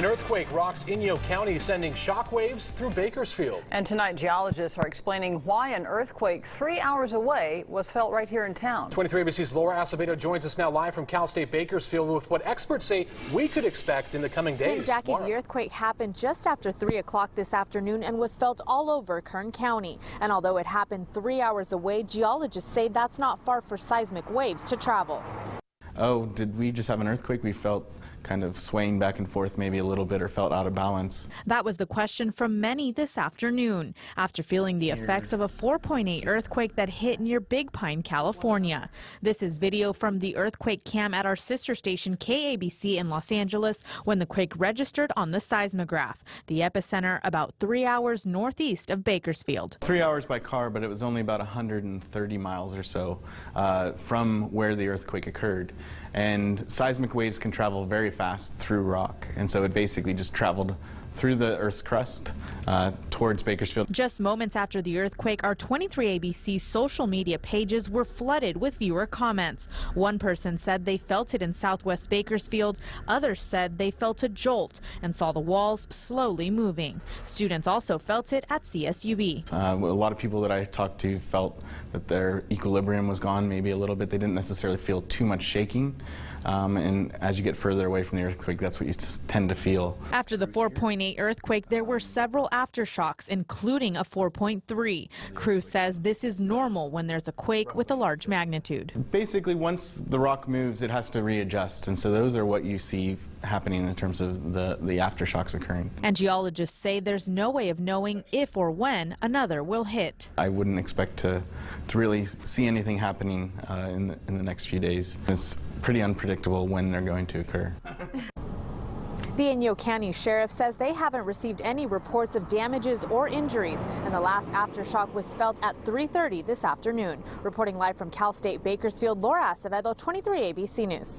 An earthquake rocks Inyo County, sending shockwaves through Bakersfield. And tonight, geologists are explaining why an earthquake three hours away was felt right here in town. 23 ABC's Laura Acevedo joins us now live from Cal State Bakersfield with what experts say we could expect in the coming days. Jackie, Laura. the earthquake happened just after 3 o'clock this afternoon and was felt all over Kern County. And although it happened three hours away, geologists say that's not far for seismic waves to travel. oh, did we just have an earthquake? We felt kind of swaying back and forth maybe a little bit or felt out of balance. That was the question from many this afternoon after feeling the effects of a 4.8 earthquake that hit near Big Pine, California. This is video from the earthquake cam at our sister station KABC in Los Angeles when the quake registered on the seismograph. The epicenter about three hours northeast of Bakersfield. Three hours by car, but it was only about 130 miles or so uh, from where the earthquake occurred. And seismic waves can travel very fast through rock. And so it basically just traveled through the Earth's crust uh, towards Bakersfield. Just moments after the earthquake, our 23ABC social media pages were flooded with viewer comments. One person said they felt it in southwest Bakersfield. Others said they felt a jolt and saw the walls slowly moving. Students also felt it at CSUB. Uh, a lot of people that I talked to felt that their equilibrium was gone maybe a little bit. They didn't necessarily feel too much shaking. Um, and as you get further away from the earthquake, that's what you tend to feel. After the 4.8 earthquake, there were several aftershocks, including a 4.3. Krugh says this is normal when there's a quake with a large magnitude. Basically, once the rock moves, it has to readjust. And so those are what you see happening in terms of the, the aftershocks occurring. And geologists say there's no way of knowing if or when another will hit. I wouldn't expect to, to really see anything happening uh, in, the, in the next few days. It's pretty unpredictable when they're going to occur. The Inyo County Sheriff says they haven't received any reports of damages or injuries, and the last aftershock was felt at 3:30 this afternoon. Reporting live from Cal State Bakersfield, Laura Acevedo, 23 ABC News.